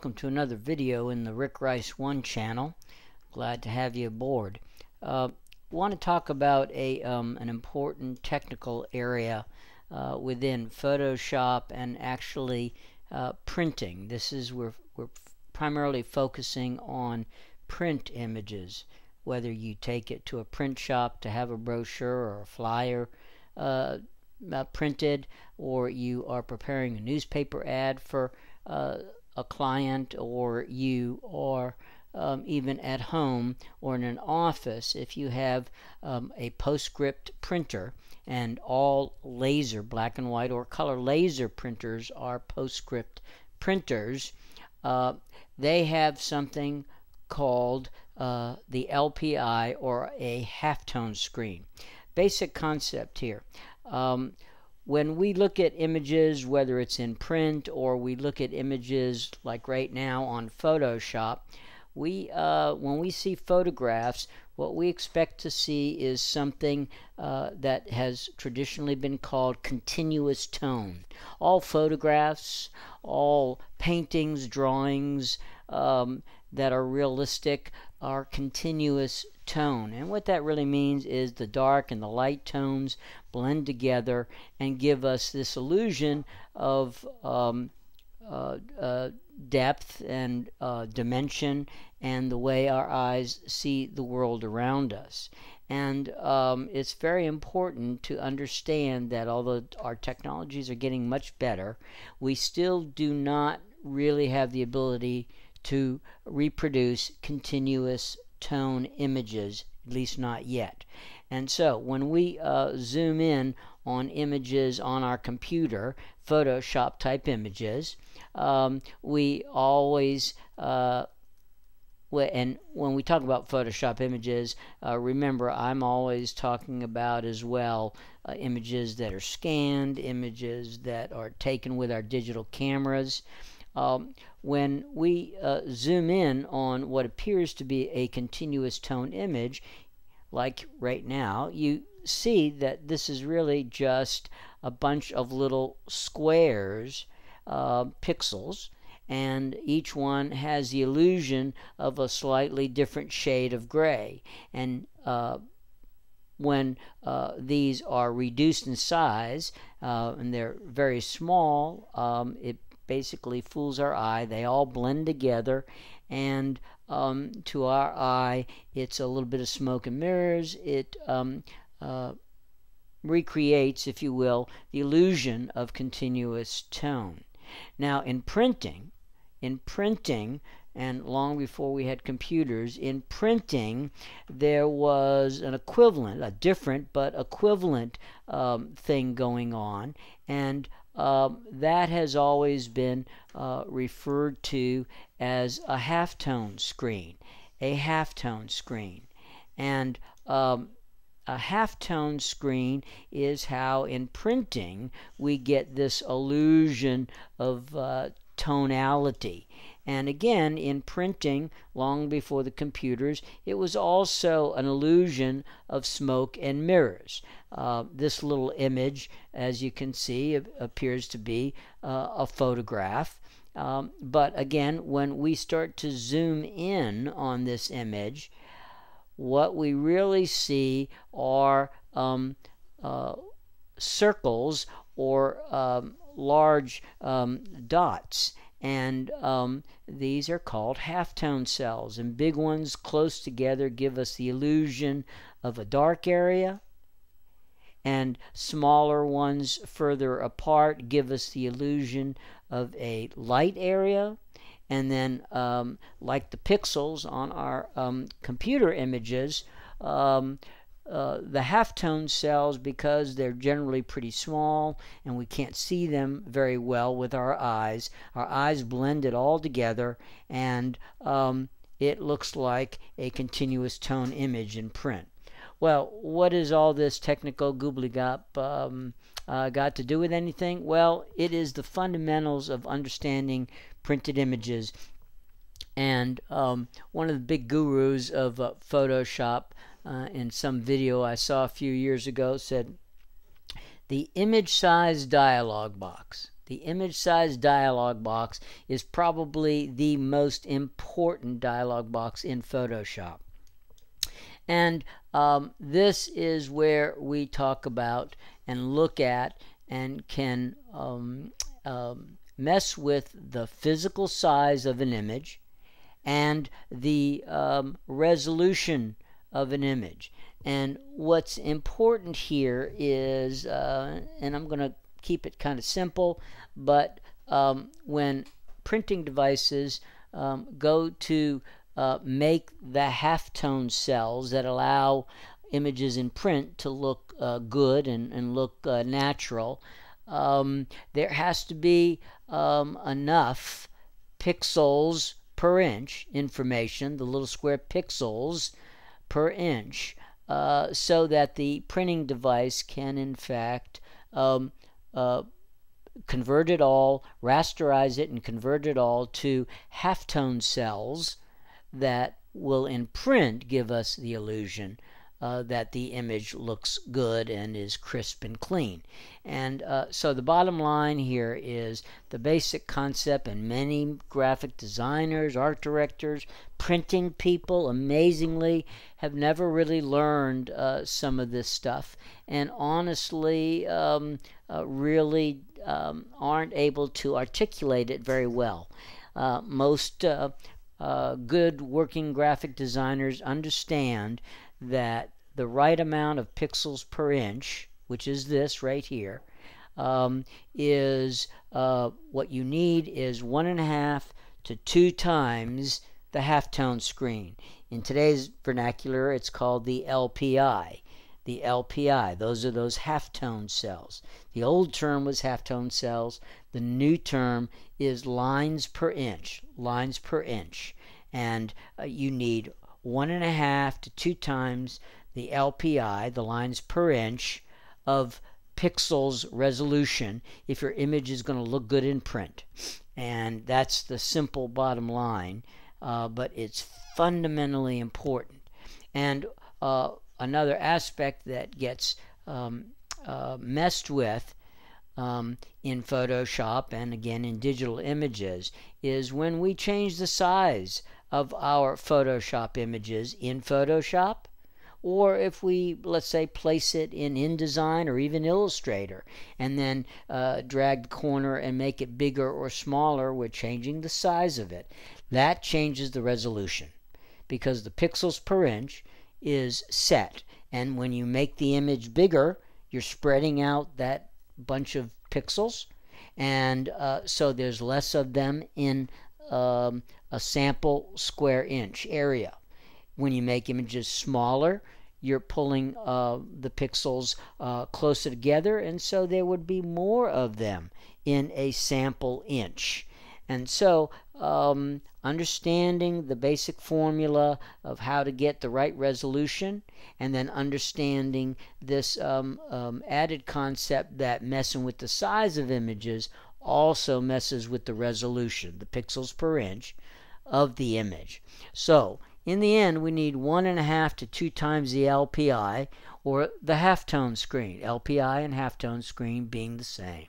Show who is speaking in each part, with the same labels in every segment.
Speaker 1: Welcome to another video in the Rick Rice 1 channel. Glad to have you aboard. Uh, want to talk about a um, an important technical area uh, within Photoshop and actually uh, printing. This is where we're primarily focusing on print images, whether you take it to a print shop to have a brochure or a flyer uh, uh, printed, or you are preparing a newspaper ad for uh, a client or you are um, even at home or in an office, if you have um, a PostScript printer and all laser, black and white or color laser printers are PostScript printers, uh, they have something called uh, the LPI or a halftone screen. Basic concept here. Um, when we look at images, whether it's in print or we look at images like right now on Photoshop, we uh, when we see photographs, what we expect to see is something uh, that has traditionally been called continuous tone. All photographs, all paintings, drawings um, that are realistic are continuous tone. And what that really means is the dark and the light tones blend together and give us this illusion of um, uh, uh, depth and uh, dimension and the way our eyes see the world around us. And um, it's very important to understand that although our technologies are getting much better, we still do not really have the ability to reproduce continuous tone images, at least not yet. And so when we uh, zoom in on images on our computer, Photoshop type images, um, we always uh, and when we talk about Photoshop images, uh, remember I'm always talking about as well uh, images that are scanned, images that are taken with our digital cameras. Um, when we uh, zoom in on what appears to be a continuous tone image, like right now, you see that this is really just a bunch of little squares, uh, pixels, and each one has the illusion of a slightly different shade of gray. And uh, when uh, these are reduced in size uh, and they're very small, um, it basically fools our eye. They all blend together, and um, to our eye, it's a little bit of smoke and mirrors. It um, uh, recreates, if you will, the illusion of continuous tone. Now, in printing, in printing, and long before we had computers, in printing, there was an equivalent, a different but equivalent um, thing going on. And um, that has always been uh, referred to as a halftone screen, a halftone screen. And um, a halftone screen is how in printing we get this illusion of uh, tonality. And again, in printing, long before the computers, it was also an illusion of smoke and mirrors. Uh, this little image, as you can see, appears to be uh, a photograph. Um, but again, when we start to zoom in on this image, what we really see are um, uh, circles or um, large um, dots. And um, these are called halftone cells. And big ones close together give us the illusion of a dark area and smaller ones further apart give us the illusion of a light area and then um, like the pixels on our um, computer images um, uh, the halftone cells, because they're generally pretty small and we can't see them very well with our eyes, our eyes blend it all together and um, it looks like a continuous tone image in print. Well, what is all this technical gobbledygook um, uh, got to do with anything? Well, it is the fundamentals of understanding printed images. And um, one of the big gurus of uh, Photoshop uh, in some video I saw a few years ago said the image size dialog box The image size dialog box is probably the most important dialog box in Photoshop. And um, this is where we talk about and look at and can um, um, mess with the physical size of an image and the um, resolution of an image. And what's important here is, uh, and I'm going to keep it kind of simple, but um, when printing devices um, go to uh, make the halftone cells that allow images in print to look uh, good and, and look uh, natural, um, there has to be um, enough pixels per inch information, the little square pixels per inch, uh, so that the printing device can in fact um, uh, convert it all, rasterize it, and convert it all to halftone cells that will in print give us the illusion uh, that the image looks good and is crisp and clean. And uh, so the bottom line here is the basic concept, and many graphic designers, art directors, printing people, amazingly, have never really learned uh, some of this stuff, and honestly, um, uh, really um, aren't able to articulate it very well. Uh, most uh, good working graphic designers understand that the right amount of pixels per inch, which is this right here, um, is uh, what you need is one and a half to two times the halftone screen. In today's vernacular, it's called the LPI. The LPI, those are those halftone cells. The old term was halftone cells. The new term is lines per inch, lines per inch. And uh, you need one and a half to two times the LPI, the lines per inch, of pixels resolution if your image is going to look good in print. And that's the simple bottom line, uh, but it's fundamentally important. And uh, another aspect that gets um, uh, messed with um, in Photoshop and again in digital images is when we change the size of our Photoshop images in Photoshop or if we let's say place it in InDesign or even Illustrator and then uh, drag the corner and make it bigger or smaller we're changing the size of it. That changes the resolution because the pixels per inch is set and when you make the image bigger you're spreading out that bunch of pixels, and uh, so there's less of them in um, a sample square inch area. When you make images smaller, you're pulling uh, the pixels uh, closer together, and so there would be more of them in a sample inch. And so, um, understanding the basic formula of how to get the right resolution, and then understanding this um, um, added concept that messing with the size of images also messes with the resolution, the pixels per inch of the image. So, in the end, we need one and a half to two times the LPI or the halftone screen, LPI and halftone screen being the same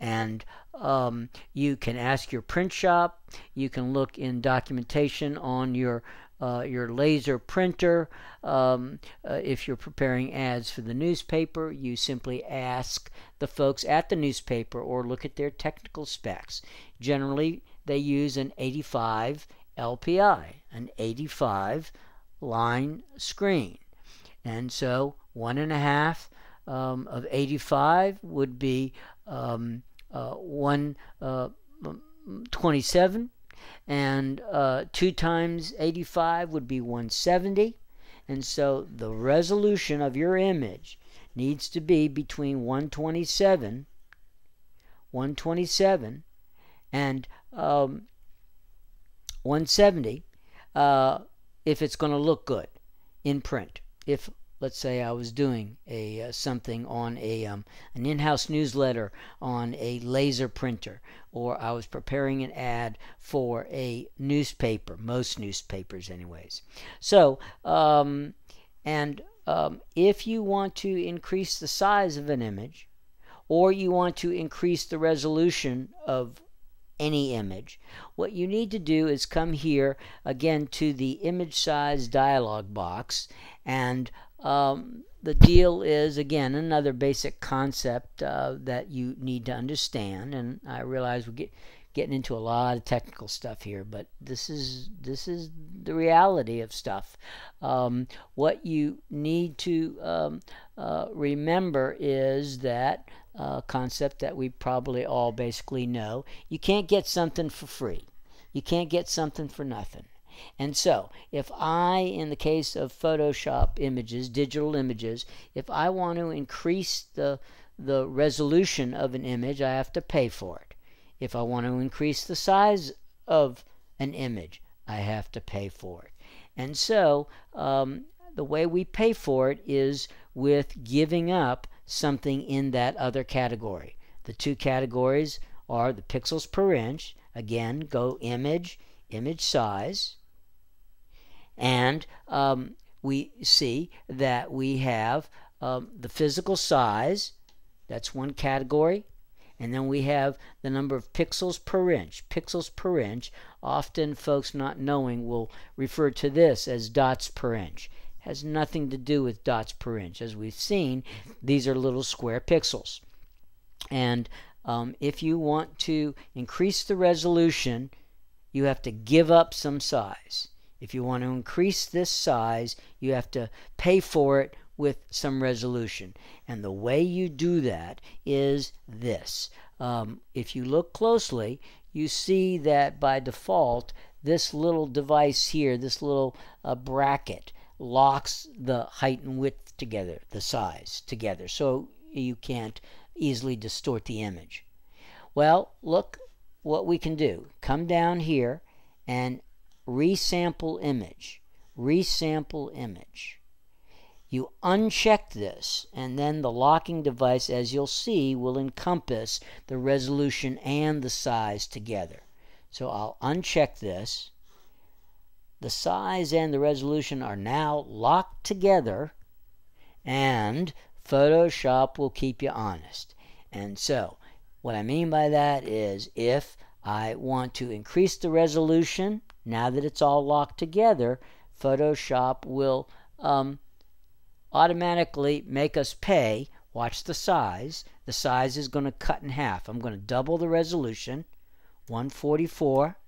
Speaker 1: and um, you can ask your print shop. You can look in documentation on your uh, your laser printer. Um, uh, if you're preparing ads for the newspaper, you simply ask the folks at the newspaper or look at their technical specs. Generally, they use an 85 LPI, an 85 line screen. And so one and a half um, of 85 would be um, uh, 127 uh, and uh, 2 times 85 would be 170 and so the resolution of your image needs to be between 127 127 and um, 170 uh, if it's going to look good in print. If let's say I was doing a uh, something on a um, an in-house newsletter on a laser printer, or I was preparing an ad for a newspaper, most newspapers, anyways. So, um, and um, if you want to increase the size of an image, or you want to increase the resolution of any image, what you need to do is come here again to the image size dialog box and um, the deal is again another basic concept uh, that you need to understand and I realize we get getting into a lot of technical stuff here, but this is this is the reality of stuff. Um, what you need to um, uh, remember is that uh, concept that we probably all basically know: you can't get something for free. You can't get something for nothing. And so, if I, in the case of Photoshop images, digital images, if I want to increase the the resolution of an image, I have to pay for it. If I want to increase the size of an image, I have to pay for it. And so um, the way we pay for it is with giving up something in that other category. The two categories are the pixels per inch. Again, go image, image size. And um, we see that we have um, the physical size. That's one category. And then we have the number of pixels per inch. Pixels per inch, often folks not knowing will refer to this as dots per inch. Has nothing to do with dots per inch. As we've seen, these are little square pixels. And um, if you want to increase the resolution, you have to give up some size. If you want to increase this size, you have to pay for it with some resolution. And the way you do that is this. Um, if you look closely, you see that by default, this little device here, this little uh, bracket, locks the height and width together, the size together, so you can't easily distort the image. Well, look what we can do. Come down here and resample image. Resample image. You uncheck this, and then the locking device, as you'll see, will encompass the resolution and the size together. So I'll uncheck this. The size and the resolution are now locked together, and Photoshop will keep you honest. And so, what I mean by that is if I want to increase the resolution, now that it's all locked together, Photoshop will um, automatically make us pay. Watch the size. The size is going to cut in half. I'm going to double the resolution, 144,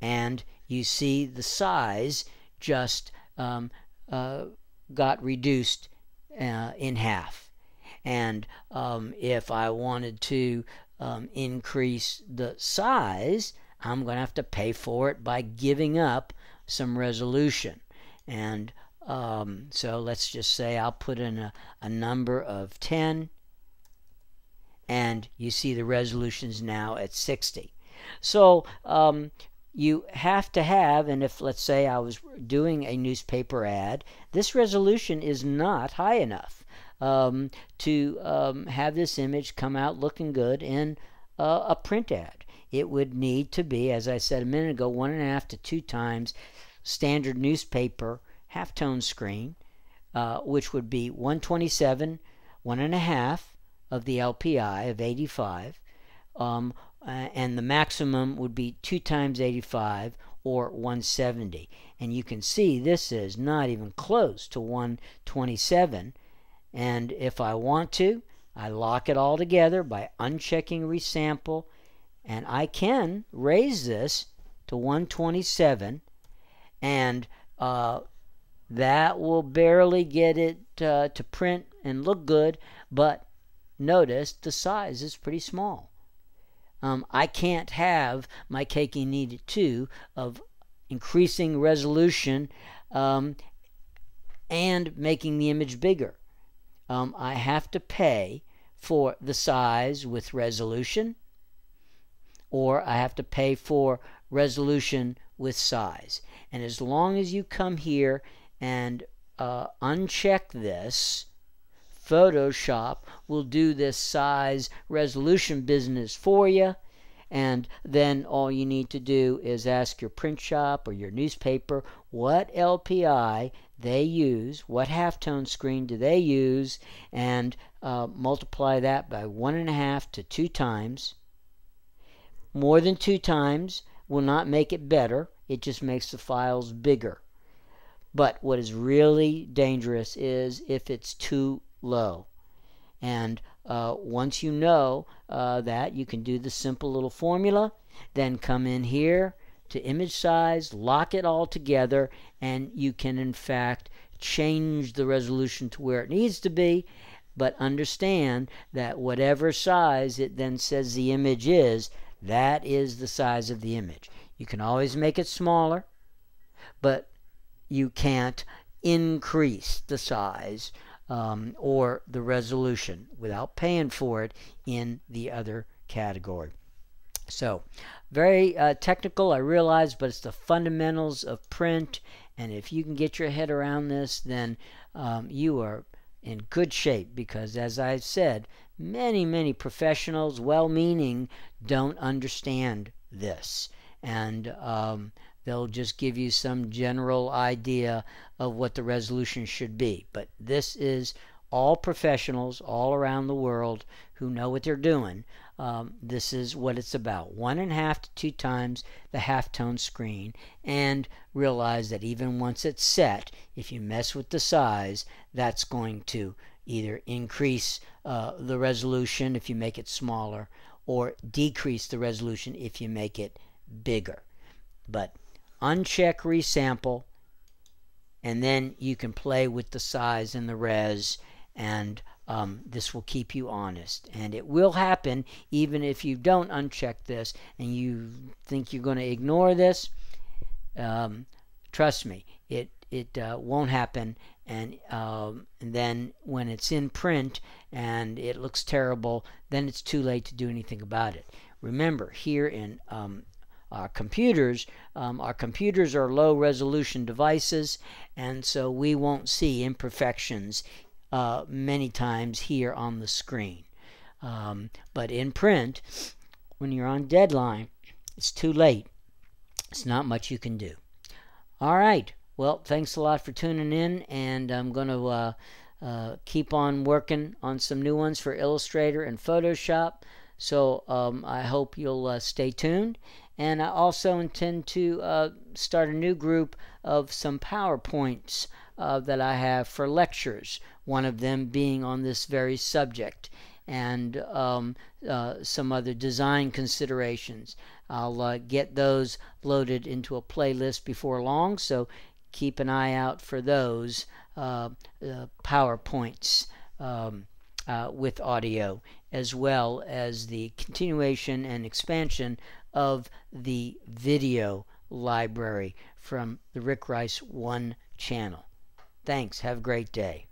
Speaker 1: and you see the size just um, uh, got reduced uh, in half. And um, if I wanted to um, increase the size, I'm going to have to pay for it by giving up some resolution. And um, so let's just say I'll put in a, a number of 10 and you see the resolution's now at 60. So um, you have to have, and if let's say I was doing a newspaper ad, this resolution is not high enough um, to um, have this image come out looking good in uh, a print ad. It would need to be, as I said a minute ago, one and a half to two times standard newspaper halftone screen, uh, which would be 127, one and a half of the LPI of 85, um, uh, and the maximum would be 2 times 85 or 170. And you can see this is not even close to 127. And if I want to, I lock it all together by unchecking resample, and I can raise this to 127 and uh, that will barely get it uh, to print and look good, but notice the size is pretty small. Um, I can't have my eat it too of increasing resolution um, and making the image bigger. Um, I have to pay for the size with resolution, or I have to pay for resolution with size. And as long as you come here and uh, uncheck this, Photoshop will do this size resolution business for you and then all you need to do is ask your print shop or your newspaper what LPI they use, what halftone screen do they use, and uh, multiply that by one and a half to two times. More than two times will not make it better, it just makes the files bigger. But what is really dangerous is if it's too low. And uh, once you know uh, that, you can do the simple little formula, then come in here to image size, lock it all together, and you can in fact change the resolution to where it needs to be. But understand that whatever size it then says the image is, that is the size of the image. You can always make it smaller, but you can't increase the size um, or the resolution without paying for it in the other category. So, very uh, technical, I realize, but it's the fundamentals of print. And if you can get your head around this, then um, you are in good shape because, as I've said, many, many professionals, well meaning, don't understand this. And um, they'll just give you some general idea of what the resolution should be. But this is all professionals all around the world who know what they're doing. Um, this is what it's about one and a half to two times the halftone screen and realize that even once it's set if you mess with the size that's going to either increase uh, the resolution if you make it smaller or decrease the resolution if you make it bigger. But uncheck resample and then you can play with the size and the res and um, this will keep you honest. And it will happen even if you don't uncheck this and you think you're going to ignore this. Um, trust me it it uh, won't happen and, um, and then when it's in print and it looks terrible then it's too late to do anything about it remember here in um, our computers. Um, our computers are low resolution devices, and so we won't see imperfections uh, many times here on the screen. Um, but in print, when you're on deadline, it's too late. It's not much you can do. All right. Well, thanks a lot for tuning in, and I'm going to uh, uh, keep on working on some new ones for Illustrator and Photoshop. So um, I hope you'll uh, stay tuned. And I also intend to uh, start a new group of some PowerPoints uh, that I have for lectures, one of them being on this very subject, and um, uh, some other design considerations. I'll uh, get those loaded into a playlist before long, so keep an eye out for those uh, uh, PowerPoints. Um, uh, with audio, as well as the continuation and expansion of the video library from the Rick Rice One channel. Thanks. Have a great day.